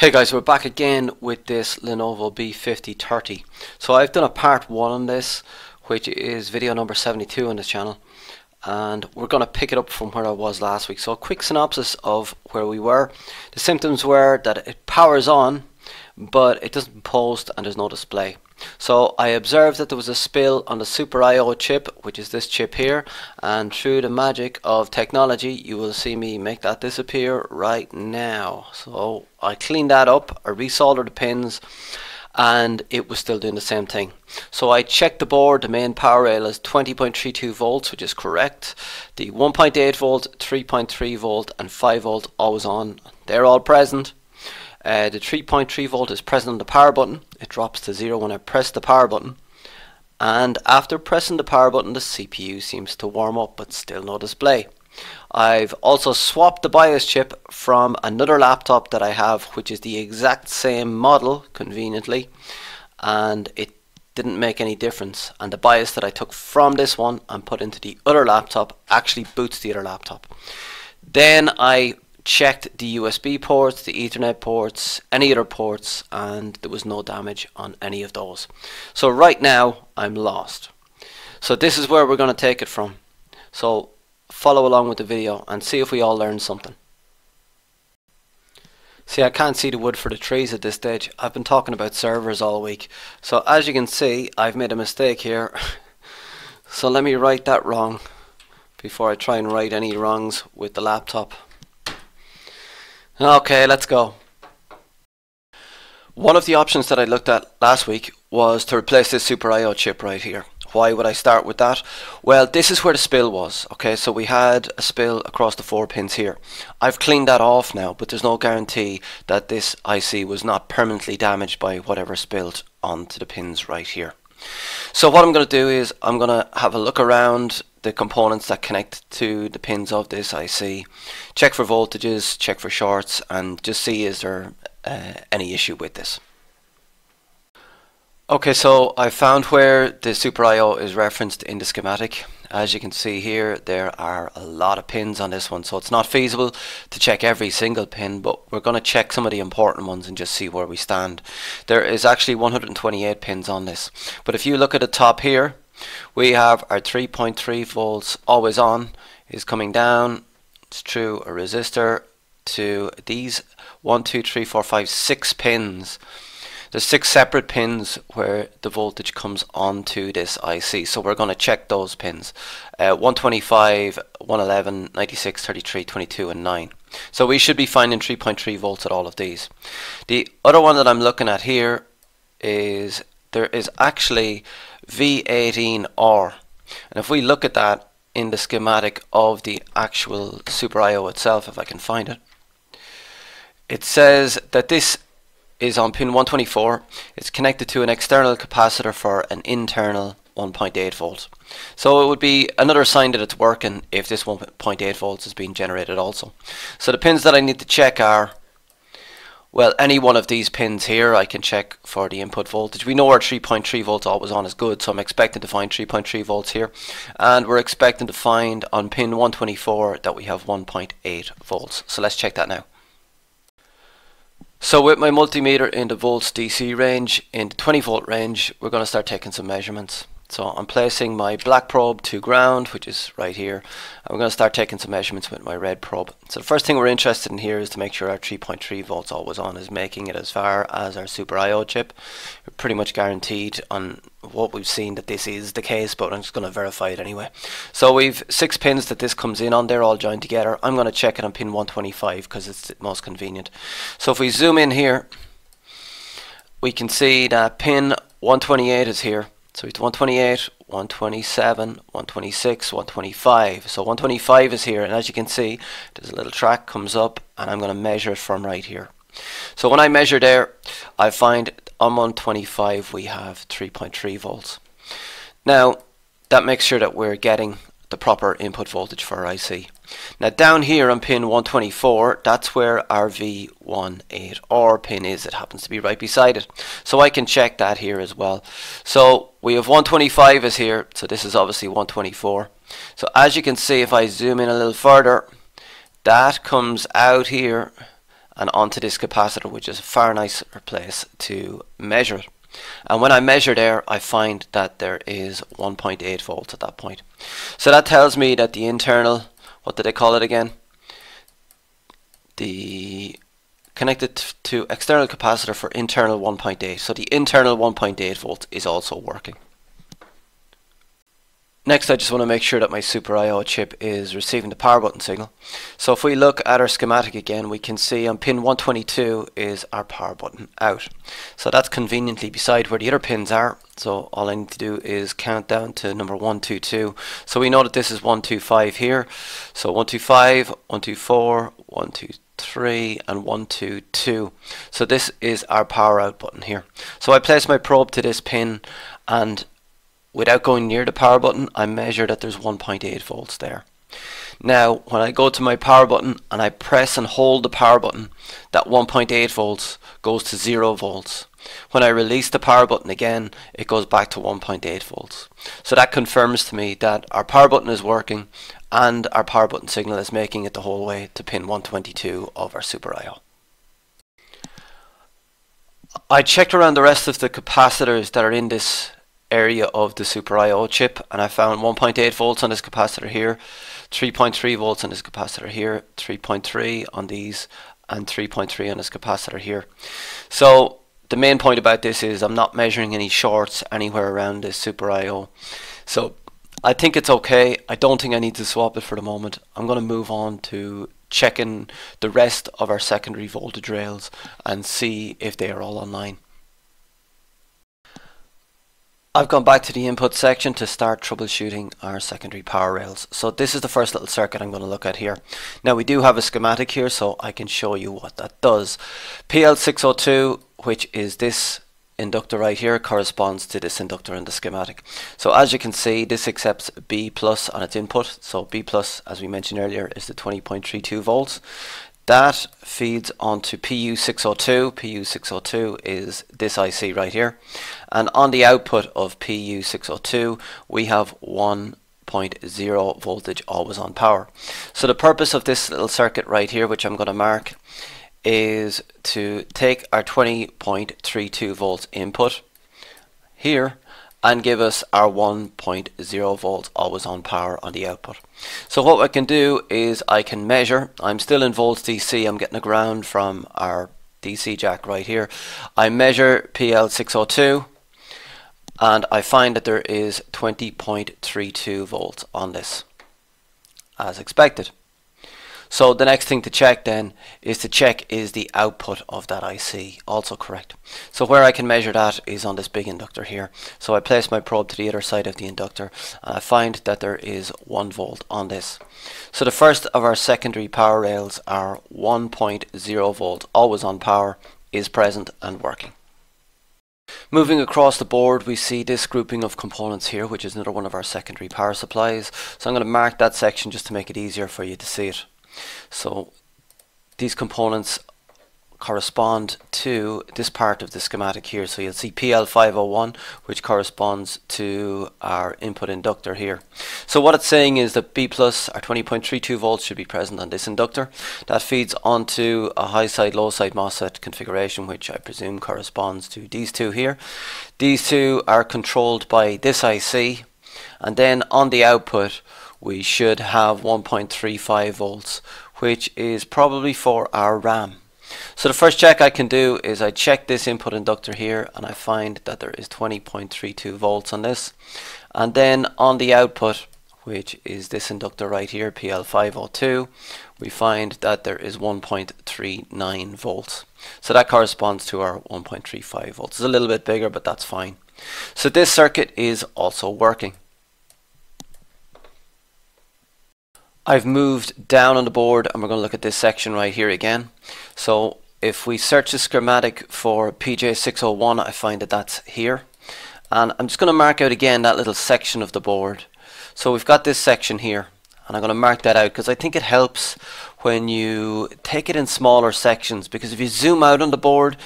Hey guys, we're back again with this Lenovo B5030. So I've done a part 1 on this, which is video number 72 on this channel. And we're going to pick it up from where I was last week. So a quick synopsis of where we were. The symptoms were that it powers on, but it doesn't post and there's no display. So I observed that there was a spill on the Super I.O. chip, which is this chip here, and through the magic of technology, you will see me make that disappear right now. So I cleaned that up, I resoldered the pins, and it was still doing the same thing. So I checked the board, the main power rail is 20.32 volts, which is correct. The 1.8 volt, 3.3 volt, and 5 volt always on. They're all present. Uh, the 3.3 volt is present on the power button. It drops to zero when I press the power button. And after pressing the power button, the CPU seems to warm up, but still no display. I've also swapped the BIOS chip from another laptop that I have, which is the exact same model, conveniently, and it didn't make any difference. And the BIOS that I took from this one and put into the other laptop actually boots the other laptop. Then I checked the USB ports, the Ethernet ports, any other ports, and there was no damage on any of those. So right now, I'm lost. So this is where we're going to take it from. So follow along with the video and see if we all learn something. See, I can't see the wood for the trees at this stage. I've been talking about servers all week. So as you can see, I've made a mistake here. so let me write that wrong before I try and write any wrongs with the laptop. Okay, let's go. One of the options that I looked at last week was to replace this Super I.O. chip right here. Why would I start with that? Well, this is where the spill was. Okay, so we had a spill across the four pins here. I've cleaned that off now, but there's no guarantee that this IC was not permanently damaged by whatever spilled onto the pins right here. So what I'm going to do is I'm going to have a look around the components that connect to the pins of this IC, check for voltages, check for shorts, and just see is there uh, any issue with this. Okay, so I found where the Super I.O. is referenced in the schematic. As you can see here, there are a lot of pins on this one, so it's not feasible to check every single pin, but we're going to check some of the important ones and just see where we stand. There is actually 128 pins on this, but if you look at the top here, we have our 3.3 volts always on is coming down it's through a resistor to these one, two, three, four, five, six pins there's six separate pins where the voltage comes onto this IC. So we're going to check those pins. Uh, 125, 111, 96, 33, 22 and 9. So we should be finding 3.3 volts at all of these. The other one that I'm looking at here is there is actually V18R. And if we look at that in the schematic of the actual Super I.O. itself, if I can find it, it says that this is on pin 124. It's connected to an external capacitor for an internal 1.8 volt. So it would be another sign that it's working if this 1.8 volts is being generated also. So the pins that I need to check are well, any one of these pins here, I can check for the input voltage. We know our 3.3 volts always on is good, so I'm expecting to find 3.3 volts here. And we're expecting to find on pin 124 that we have 1.8 volts. So let's check that now. So with my multimeter in the volts DC range, in the 20 volt range, we're going to start taking some measurements. So I'm placing my black probe to ground, which is right here. We're going to start taking some measurements with my red probe. So the first thing we're interested in here is to make sure our 3.3 volts always on is making it as far as our Super I.O. chip. We're pretty much guaranteed on what we've seen that this is the case, but I'm just going to verify it anyway. So we've six pins that this comes in on. They're all joined together. I'm going to check it on pin 125 because it's the most convenient. So if we zoom in here, we can see that pin 128 is here so it's 128, 127, 126, 125. So 125 is here, and as you can see, there's a little track comes up, and I'm going to measure it from right here. So when I measure there, I find on 125 we have 3.3 volts. Now, that makes sure that we're getting the proper input voltage for our IC. Now down here on pin 124, that's where our V18R pin is. It happens to be right beside it. So I can check that here as well. So we have 125 is here, so this is obviously 124. So as you can see, if I zoom in a little further, that comes out here and onto this capacitor which is a far nicer place to measure it. And when I measure there, I find that there is 1.8 volts at that point. So that tells me that the internal, what did they call it again? The connected to external capacitor for internal 1.8. So the internal 1.8 volts is also working. Next I just want to make sure that my Super I.O. chip is receiving the power button signal. So if we look at our schematic again we can see on pin 122 is our power button out. So that's conveniently beside where the other pins are. So all I need to do is count down to number 122. So we know that this is 125 here. So 125, 124, 123 and 122. So this is our power out button here. So I place my probe to this pin and without going near the power button, I measure that there's 1.8 volts there. Now, when I go to my power button and I press and hold the power button, that 1.8 volts goes to 0 volts. When I release the power button again, it goes back to 1.8 volts. So that confirms to me that our power button is working and our power button signal is making it the whole way to pin 122 of our Super I.O. I checked around the rest of the capacitors that are in this area of the Super I.O. chip and I found 1.8 volts on this capacitor here, 3.3 volts on this capacitor here, 3.3 on these and 3.3 on this capacitor here. So the main point about this is I'm not measuring any shorts anywhere around this Super I.O. So I think it's okay. I don't think I need to swap it for the moment. I'm going to move on to checking the rest of our secondary voltage rails and see if they are all online. I've gone back to the input section to start troubleshooting our secondary power rails. So this is the first little circuit I'm going to look at here. Now we do have a schematic here so I can show you what that does. PL602 which is this inductor right here corresponds to this inductor in the schematic. So as you can see this accepts B plus on its input. So B plus as we mentioned earlier is the 20.32 volts. That feeds onto PU602. PU602 is this IC right here. And on the output of PU602, we have 1.0 voltage always on power. So the purpose of this little circuit right here, which I'm going to mark, is to take our 20.32 volts input here and give us our 1.0 volts always on power on the output. So what I can do is I can measure, I'm still in volts DC, I'm getting a ground from our DC jack right here. I measure PL602 and I find that there is 20.32 volts on this as expected. So the next thing to check then is to check is the output of that IC also correct. So where I can measure that is on this big inductor here. So I place my probe to the other side of the inductor and I find that there is 1 volt on this. So the first of our secondary power rails are 1.0 volt always on power is present and working. Moving across the board we see this grouping of components here which is another one of our secondary power supplies. So I'm going to mark that section just to make it easier for you to see it. So these components correspond to this part of the schematic here. So you'll see PL501 which corresponds to our input inductor here. So what it's saying is that B plus our 20.32 volts should be present on this inductor. That feeds onto a high side low side MOSFET configuration which I presume corresponds to these two here. These two are controlled by this IC and then on the output we should have 1.35 volts which is probably for our RAM. So the first check I can do is I check this input inductor here and I find that there is 20.32 volts on this. And then on the output which is this inductor right here PL502 we find that there is 1.39 volts. So that corresponds to our 1.35 volts. It's a little bit bigger but that's fine. So this circuit is also working I've moved down on the board and we're going to look at this section right here again. So if we search the schematic for PJ601 I find that that's here and I'm just going to mark out again that little section of the board. So we've got this section here and I'm going to mark that out because I think it helps when you take it in smaller sections because if you zoom out on the board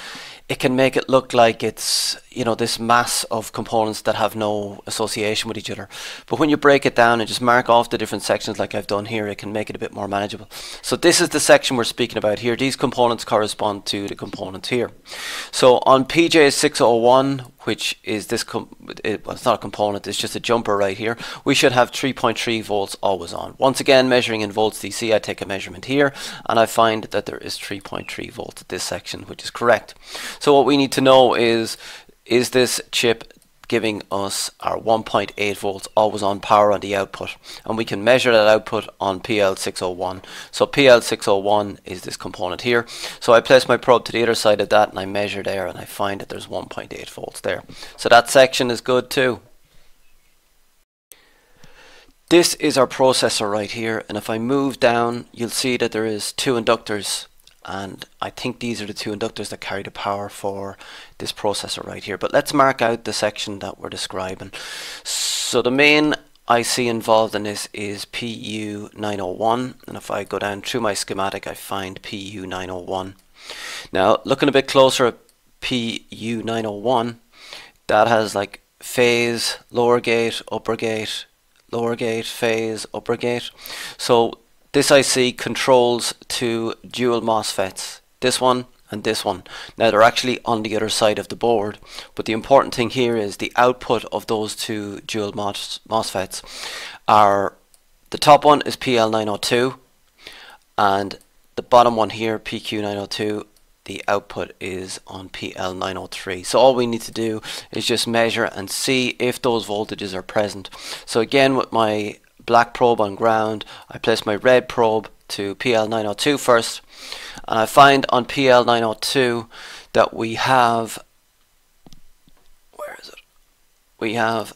it can make it look like it's you know this mass of components that have no association with each other. But when you break it down and just mark off the different sections like I've done here it can make it a bit more manageable. So this is the section we're speaking about here. These components correspond to the components here. So on PJ 601 which is this it's not a component it's just a jumper right here. We should have 3.3 volts always on. Once again measuring in volts DC I take a measurement here and I find that there is 3.3 volts at this section which is correct. So what we need to know is is this chip giving us our 1.8 volts always on power on the output. And we can measure that output on PL601 so PL601 is this component here. So I place my probe to the other side of that and I measure there and I find that there's 1.8 volts there. So that section is good too. This is our processor right here. And if I move down you'll see that there is two inductors and I think these are the two inductors that carry the power for this processor right here. But let's mark out the section that we're describing. So the main IC involved in this is PU901 and if I go down through my schematic I find PU901 now looking a bit closer at PU901 that has like phase lower gate upper gate lower gate phase upper gate. So this IC controls two dual MOSFETs, this one and this one. Now they're actually on the other side of the board, but the important thing here is the output of those two dual MOS MOSFETs are, the top one is PL902 and the bottom one here, PQ902, the output is on PL903. So all we need to do is just measure and see if those voltages are present. So again with my black probe on ground. I place my red probe to PL902 first and I find on PL902 that we have where is it? We have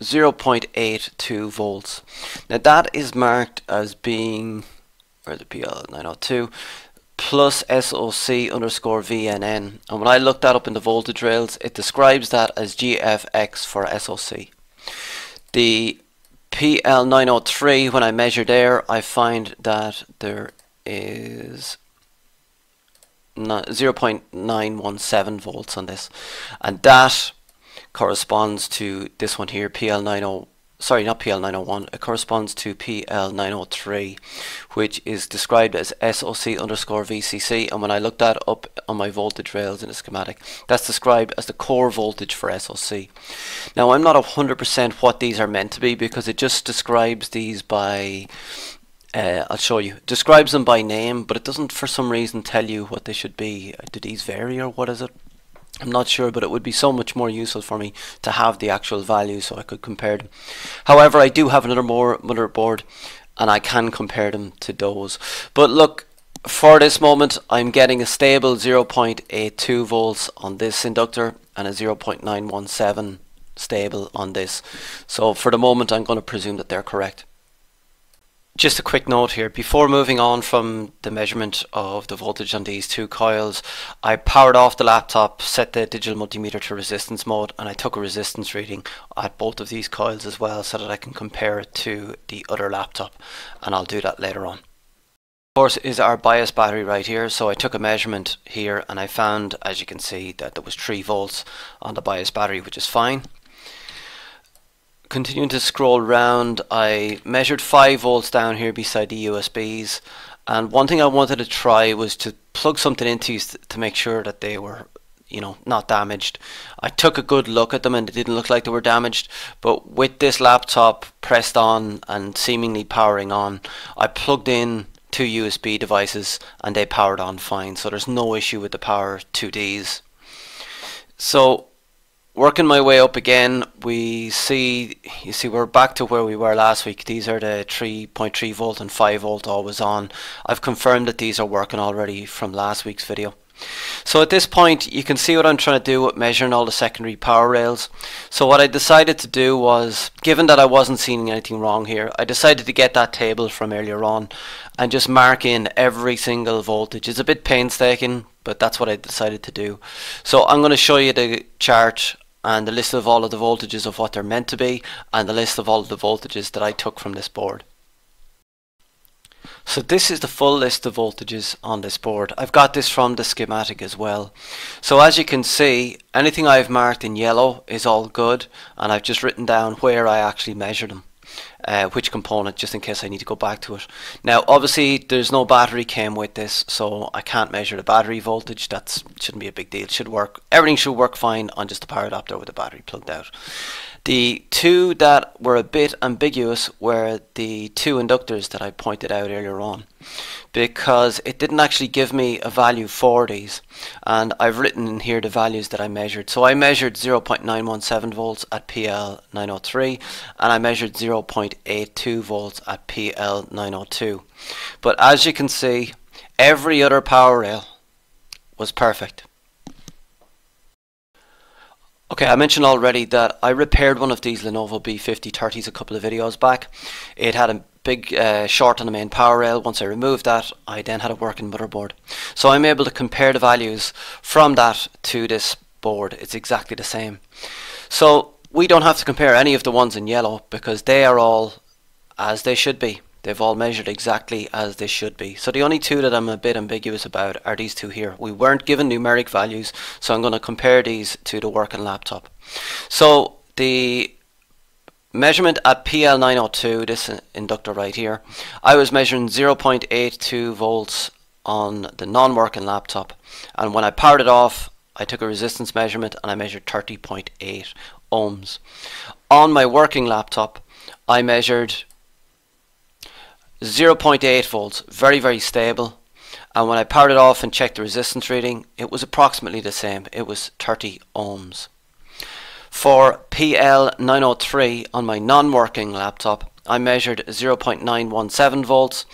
0.82 volts. Now that is marked as being where the PL902 plus SOC underscore VNN and when I look that up in the voltage rails it describes that as GFX for SOC. The PL903 when I measure there I find that there is 0.917 volts on this. And that corresponds to this one here PL90 sorry, not PL901, it corresponds to PL903, which is described as SOC underscore VCC. And when I look that up on my voltage rails in the schematic, that's described as the core voltage for SOC. Now, I'm not 100% what these are meant to be because it just describes these by uh, I'll show you. Describes them by name, but it doesn't for some reason tell you what they should be. Do these vary or what is it? I'm not sure, but it would be so much more useful for me to have the actual values so I could compare them. However, I do have another more motherboard and I can compare them to those. But look, for this moment, I'm getting a stable 0.82 volts on this inductor and a 0.917 stable on this. So for the moment, I'm going to presume that they're correct. Just a quick note here, before moving on from the measurement of the voltage on these two coils, I powered off the laptop, set the digital multimeter to resistance mode and I took a resistance reading at both of these coils as well so that I can compare it to the other laptop and I'll do that later on. Of course is our BIOS battery right here so I took a measurement here and I found as you can see that there was 3 volts on the BIOS battery which is fine continuing to scroll around, I measured 5 volts down here beside the USBs. And one thing I wanted to try was to plug something into these to make sure that they were, you know, not damaged. I took a good look at them and it didn't look like they were damaged. But with this laptop pressed on and seemingly powering on, I plugged in two USB devices and they powered on fine. So there's no issue with the power to these. So working my way up again we see you see we're back to where we were last week. These are the 3.3 volt and 5 volt always on. I've confirmed that these are working already from last week's video. So at this point you can see what I'm trying to do with measuring all the secondary power rails. So what I decided to do was given that I wasn't seeing anything wrong here I decided to get that table from earlier on and just mark in every single voltage. It's a bit painstaking but that's what I decided to do. So I'm going to show you the chart and the list of all of the voltages of what they're meant to be and the list of all of the voltages that I took from this board. So this is the full list of voltages on this board. I've got this from the schematic as well. So as you can see, anything I've marked in yellow is all good and I've just written down where I actually measured them. Uh, which component just in case I need to go back to it. Now obviously there's no battery came with this so I can't measure the battery voltage that shouldn't be a big deal it should work everything should work fine on just a power adapter with the battery plugged out. The two that were a bit ambiguous were the two inductors that I pointed out earlier on because it didn't actually give me a value for these and I've written in here the values that I measured. So I measured 0.917 volts at PL903 and I measured 0.82 volts at PL902. But as you can see every other power rail was perfect. Okay, I mentioned already that I repaired one of these Lenovo B5030s a couple of videos back. It had a big uh, short on the main power rail. Once I removed that, I then had a working motherboard. So I'm able to compare the values from that to this board. It's exactly the same. So we don't have to compare any of the ones in yellow because they are all as they should be. They've all measured exactly as they should be. So the only two that I'm a bit ambiguous about are these two here. We weren't given numeric values, so I'm going to compare these to the working laptop. So the measurement at PL902, this inductor right here, I was measuring 0.82 volts on the non-working laptop. And when I powered it off, I took a resistance measurement and I measured 30.8 ohms. On my working laptop, I measured 0.8 volts, very, very stable. And when I powered it off and checked the resistance reading, it was approximately the same. It was 30 ohms. For PL903 on my non-working laptop, I measured 0.917 volts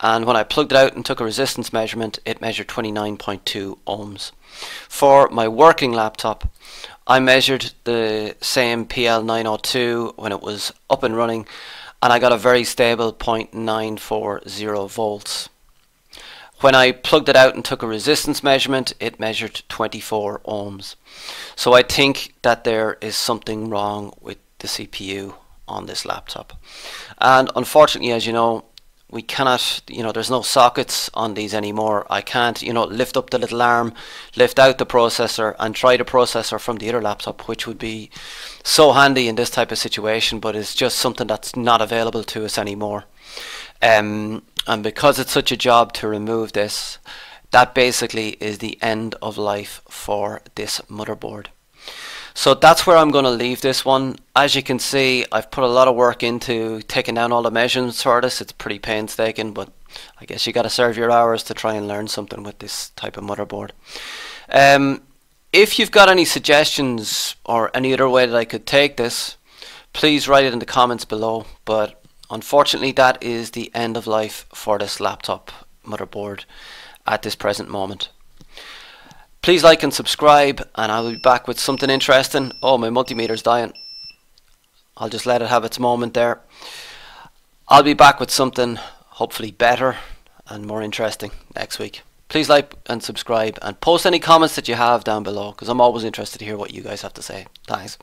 and when I plugged it out and took a resistance measurement, it measured 29.2 ohms. For my working laptop, I measured the same PL902 when it was up and running and I got a very stable 0.940 volts. When I plugged it out and took a resistance measurement, it measured 24 ohms. So I think that there is something wrong with the CPU on this laptop. And unfortunately, as you know, we cannot, you know, there's no sockets on these anymore. I can't, you know, lift up the little arm, lift out the processor and try the processor from the other laptop, which would be so handy in this type of situation, but it's just something that's not available to us anymore. Um, and because it's such a job to remove this, that basically is the end of life for this motherboard. So that's where I'm going to leave this one. As you can see, I've put a lot of work into taking down all the measurements for this. It's pretty painstaking, but I guess you got to serve your hours to try and learn something with this type of motherboard. Um, if you've got any suggestions or any other way that I could take this, please write it in the comments below. But unfortunately, that is the end of life for this laptop motherboard at this present moment. Please like and subscribe and I'll be back with something interesting. Oh, my multimeter's dying. I'll just let it have its moment there. I'll be back with something hopefully better and more interesting next week. Please like and subscribe and post any comments that you have down below because I'm always interested to hear what you guys have to say. Thanks.